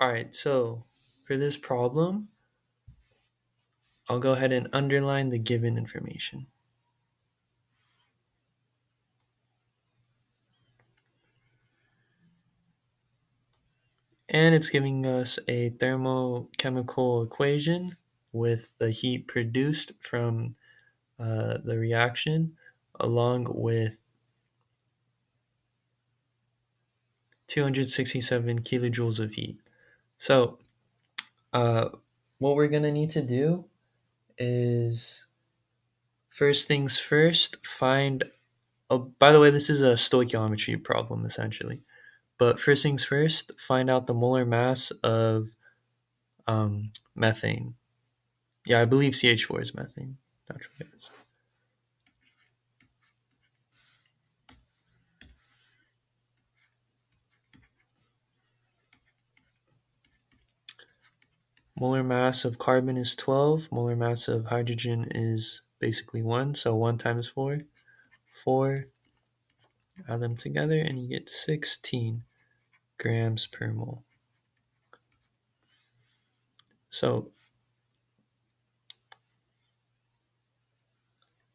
All right, so for this problem, I'll go ahead and underline the given information. And it's giving us a thermochemical equation with the heat produced from uh, the reaction along with 267 kilojoules of heat. So uh, what we're going to need to do is first things first, find, oh, by the way, this is a stoichiometry problem essentially. But first things first, find out the molar mass of um, methane. Yeah, I believe CH4 is methane, natural Molar mass of carbon is 12. Molar mass of hydrogen is basically 1. So 1 times 4, 4. Add them together and you get 16 grams per mole. So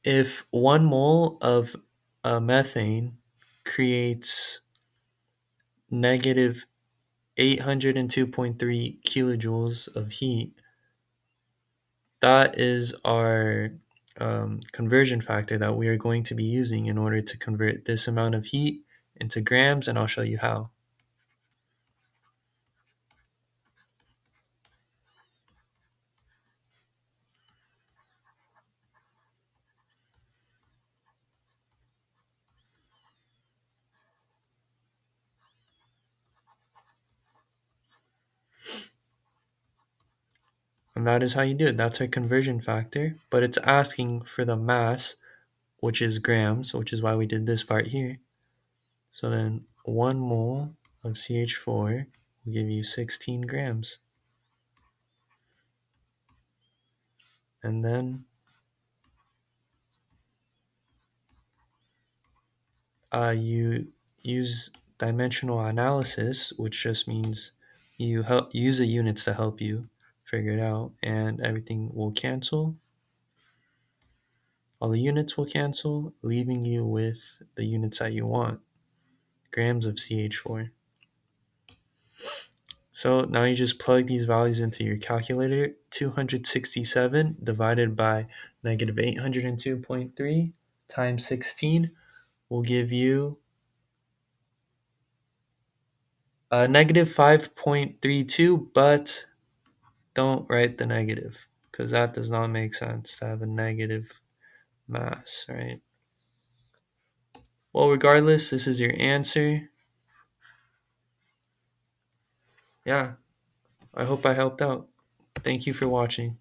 if 1 mole of uh, methane creates negative 802.3 kilojoules of heat, that is our um, conversion factor that we are going to be using in order to convert this amount of heat into grams, and I'll show you how. And that is how you do it. That's a conversion factor, but it's asking for the mass, which is grams, which is why we did this part here. So then one mole of CH4 will give you 16 grams. And then uh, you use dimensional analysis, which just means you help use the units to help you figure it out, and everything will cancel. All the units will cancel, leaving you with the units that you want grams of CH4. So now you just plug these values into your calculator. 267 divided by negative 802.3 times 16 will give you a negative 5.32, but don't write the negative because that does not make sense to have a negative mass, right? Well, regardless, this is your answer. Yeah, I hope I helped out. Thank you for watching.